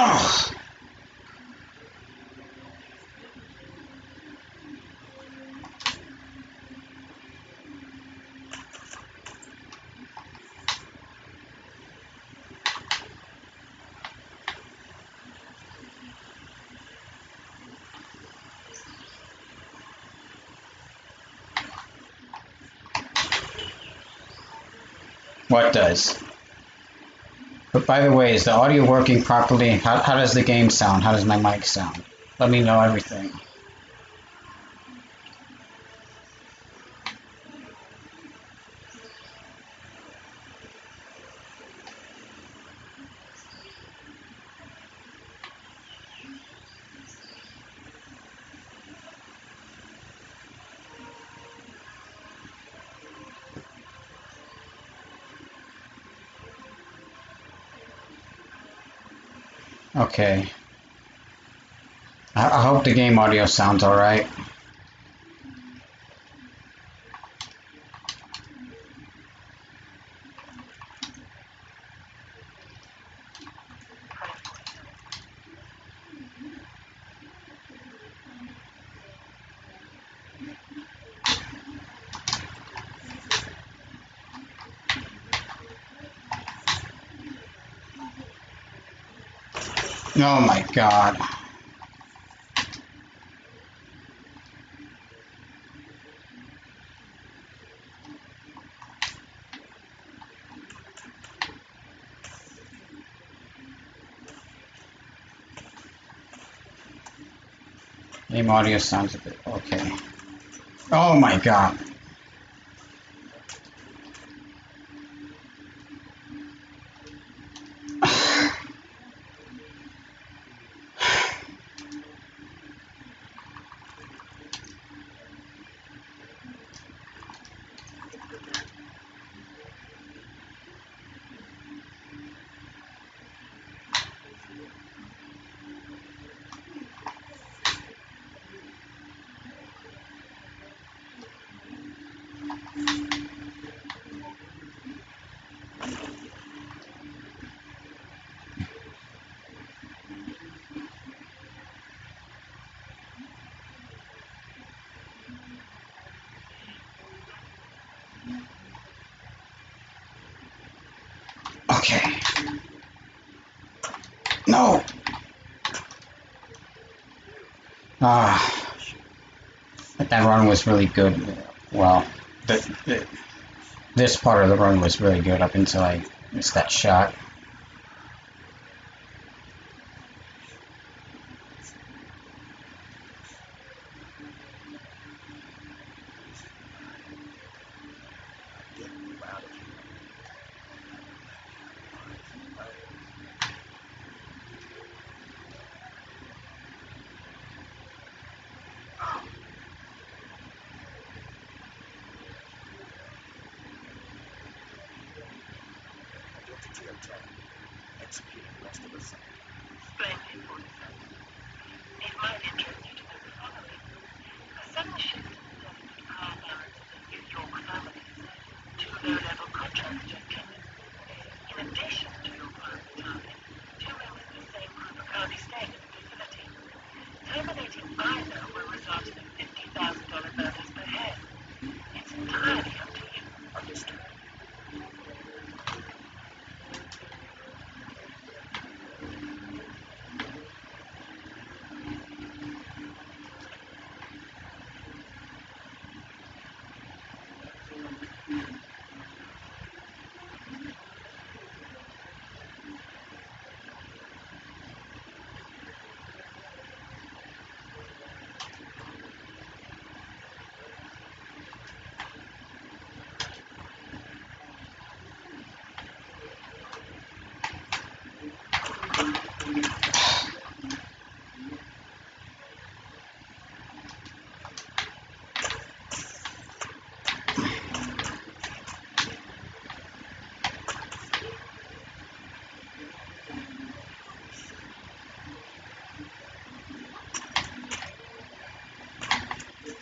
Ugh. What does? But by the way, is the audio working properly? How, how does the game sound? How does my mic sound? Let me know everything. Okay. I, I hope the game audio sounds alright. Oh my god. Game audio sounds a bit okay. Oh my god. Okay. No. Ah. But that run was really good. Well, this part of the run was really good up until I missed that shot. Executing the rest of the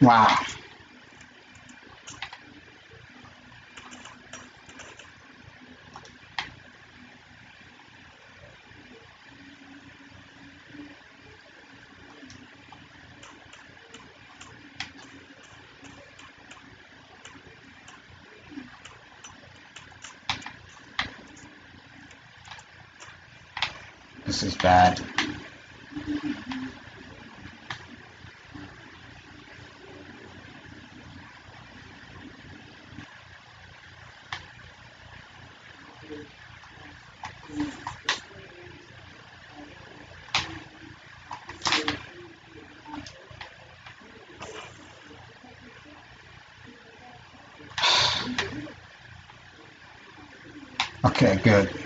Wow. This is bad. Good.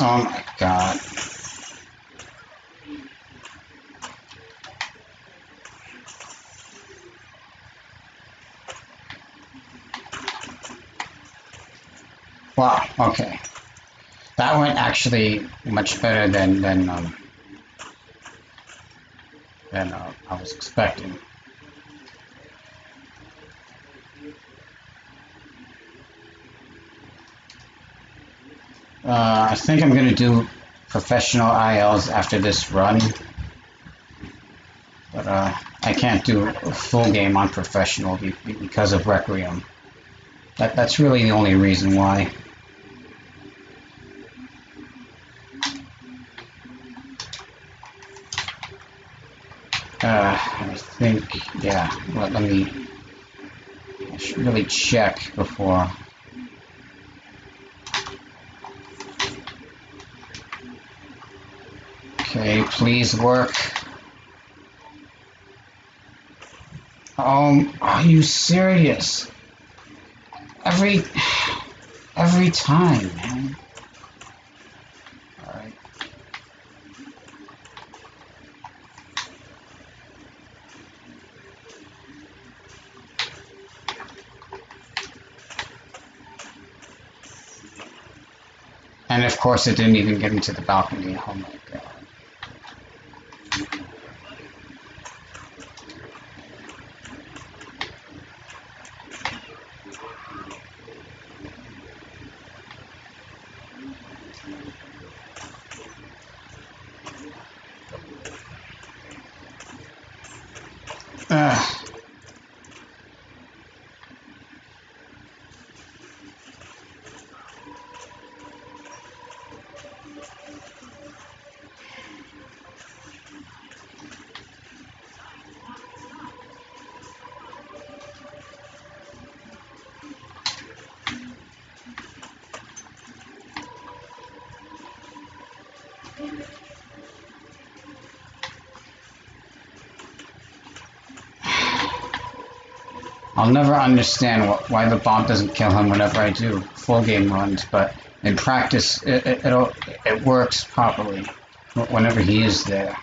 Oh my god. Wow, okay. That went actually much better than than um than uh, I was expecting. Uh, I think I'm gonna do professional ILs after this run, but uh, I can't do a full game on professional be- be- because of Requiem. That that's really the only reason why. Uh, I think, yeah. Let, let me. Really check before. Okay, please work. Um, are you serious? Every every time, man. Alright. And of course it didn't even get into the balcony. Oh my god. Ugh. I'll never understand wh- why the bomb doesn't kill him whenever I do full game runs, but in practice it, it, it works properly whenever he is there.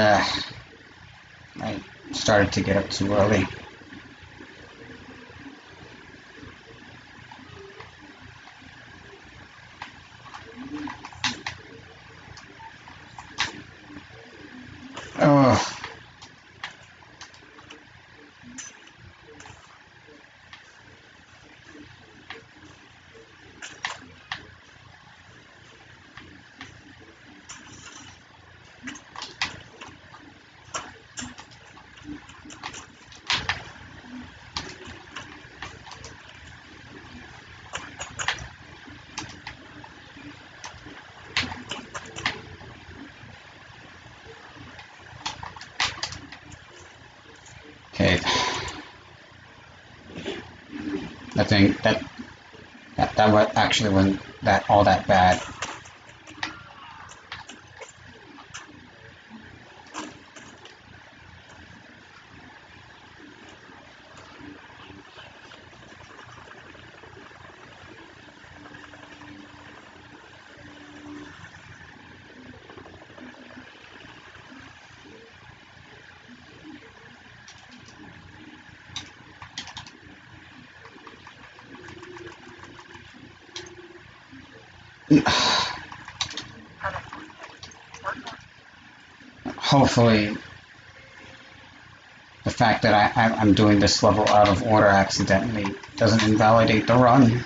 Ugh. I started to get up too early. Oh. Okay. I think that that that actually wasn't that all that bad. Hopefully, the fact that I, I'm doing this level out of order accidentally doesn't invalidate the run.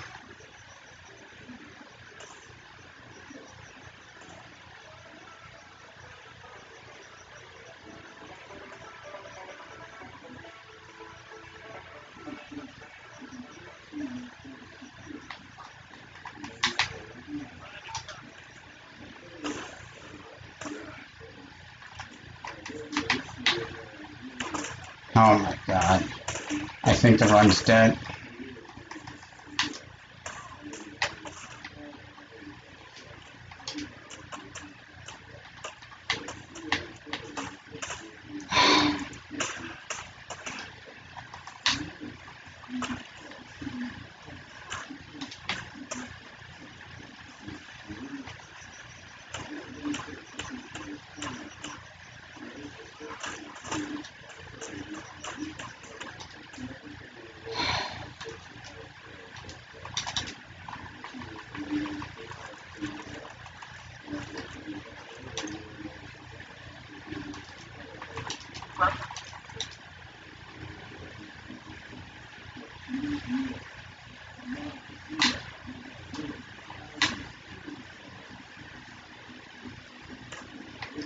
Oh my god. I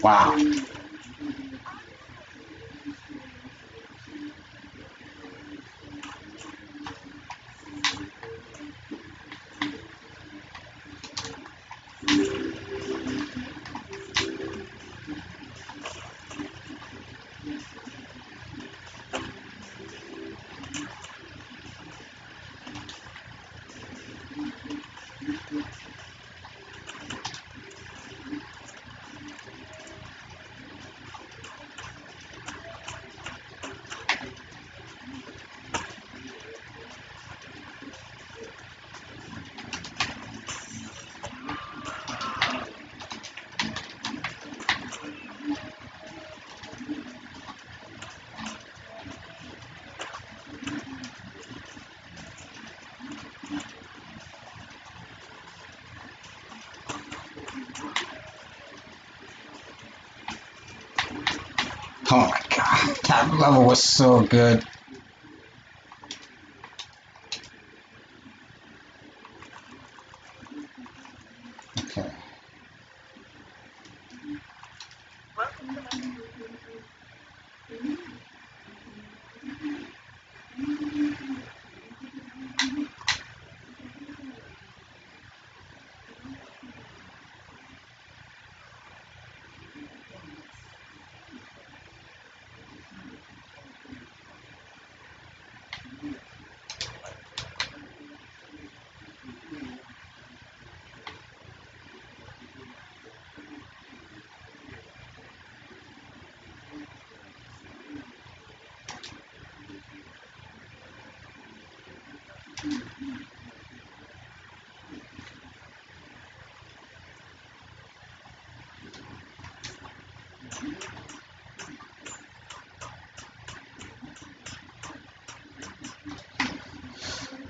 think Oh my god. That level was so good. Okay.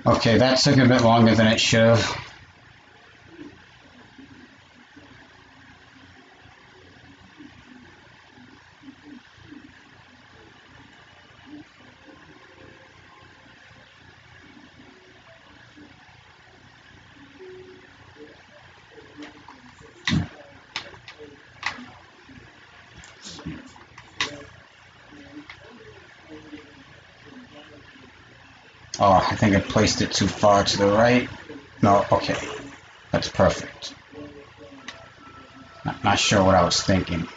Okay, that took a bit longer than it should have. Oh, I think I placed it too far to the right. No, okay. That's perfect. Not, not sure what I was thinking.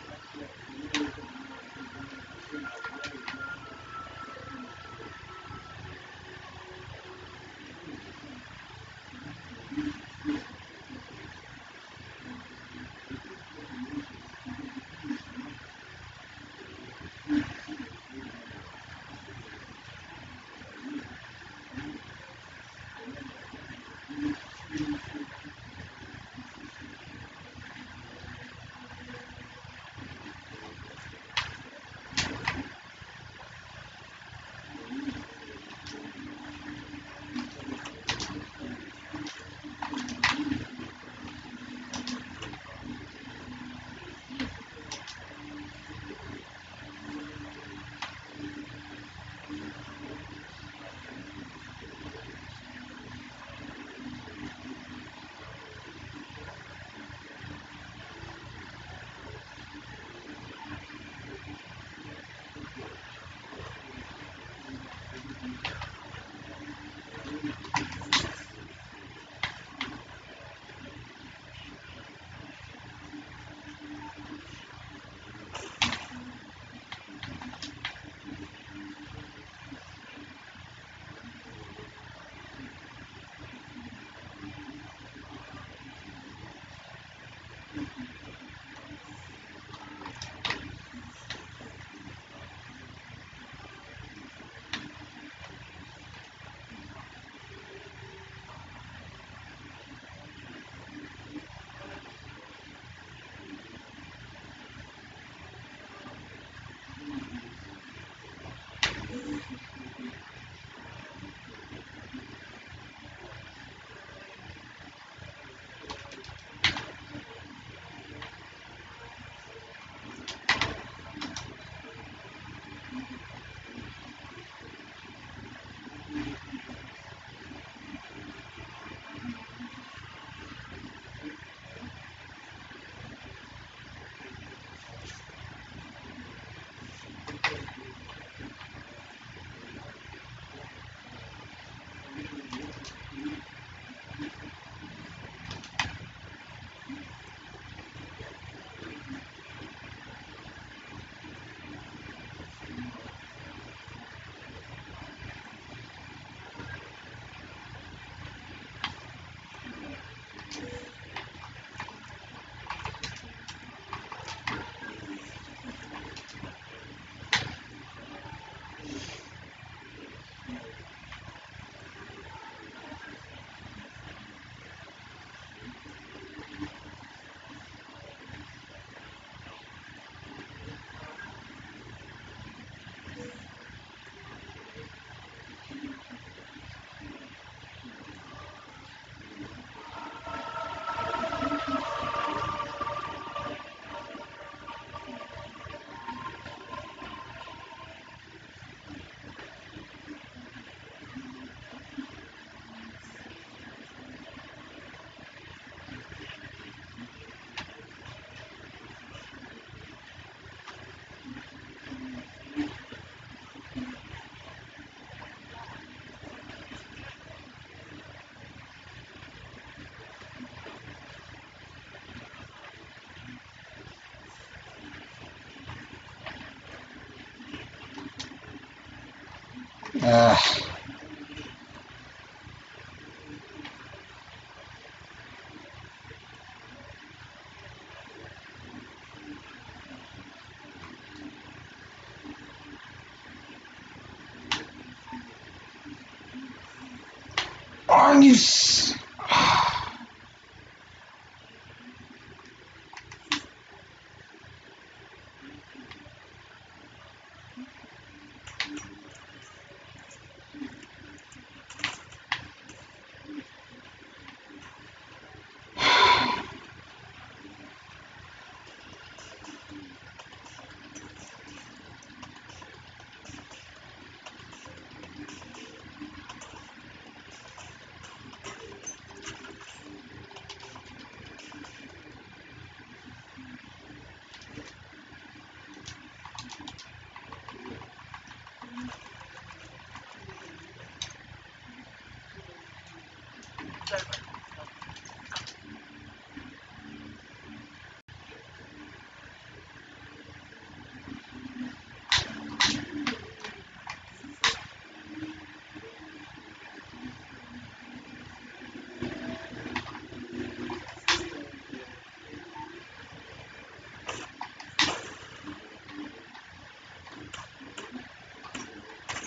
Uh, are you? s-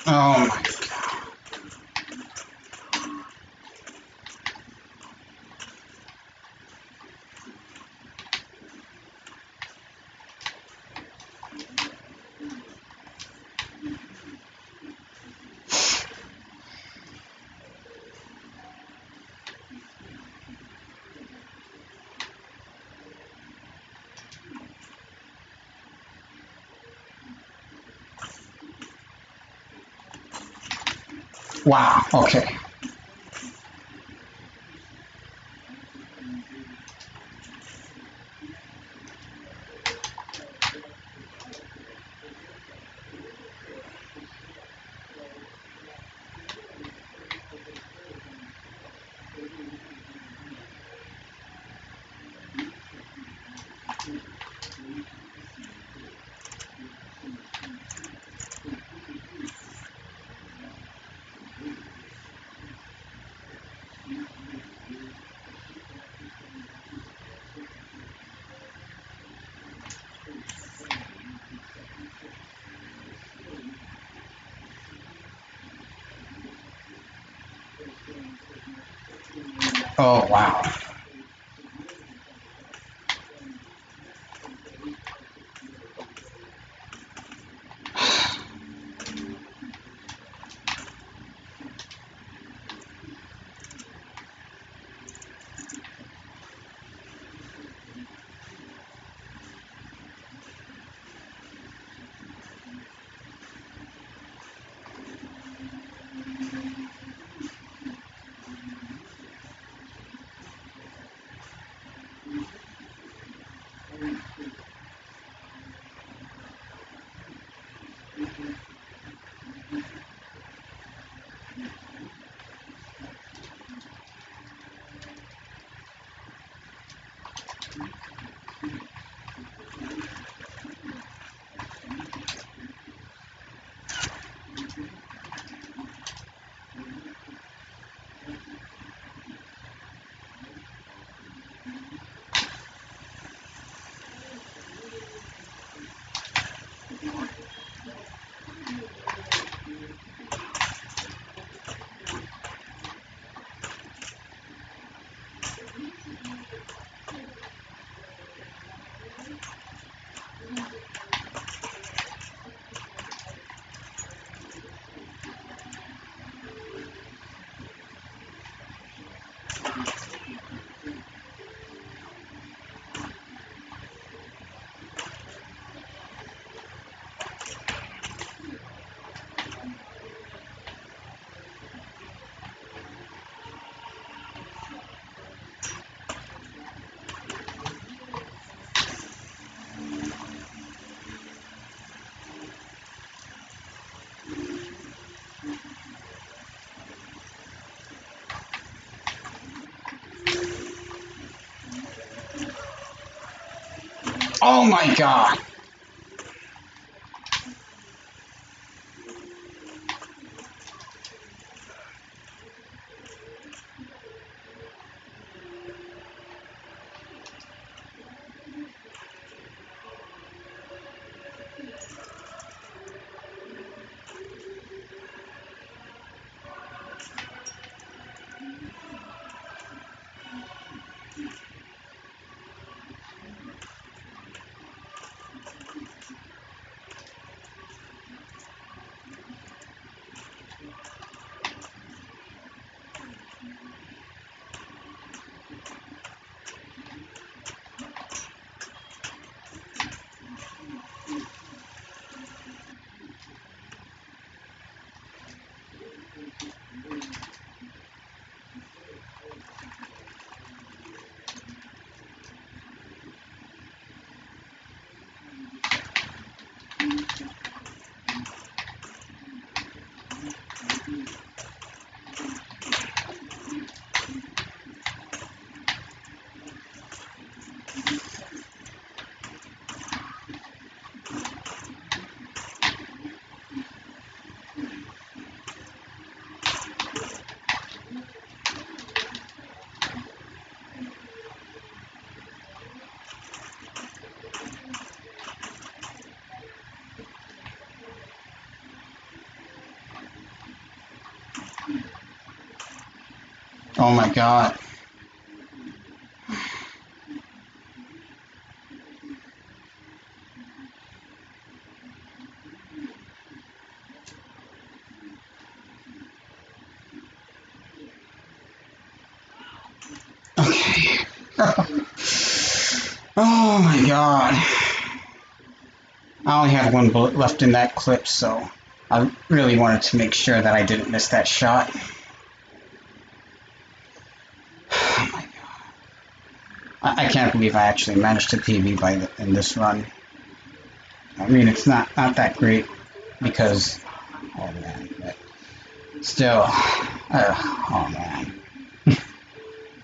Oh my Wow, okay. Oh wow. Oh my god. Oh my god. Okay. oh my god. I only had one bullet left in that clip, so I really wanted to make sure that I didn't miss that shot. Oh my god. I, can't believe I actually managed to PB by the, in this run. I mean, it's not, not that great because, oh man, but still, uh, oh man.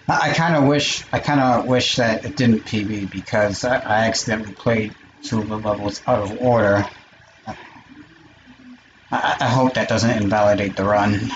I, I kind of wish, I kind of wish that it didn't PB because I, I accidentally played two of the levels out of order. I, I hope that doesn't invalidate the run.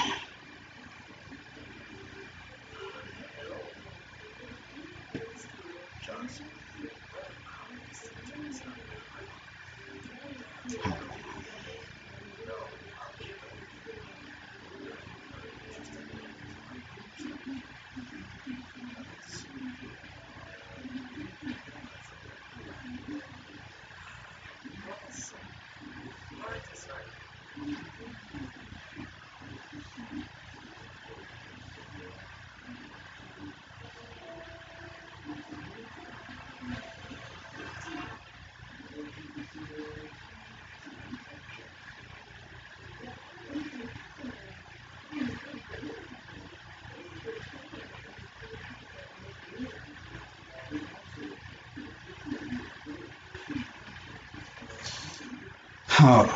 Oh,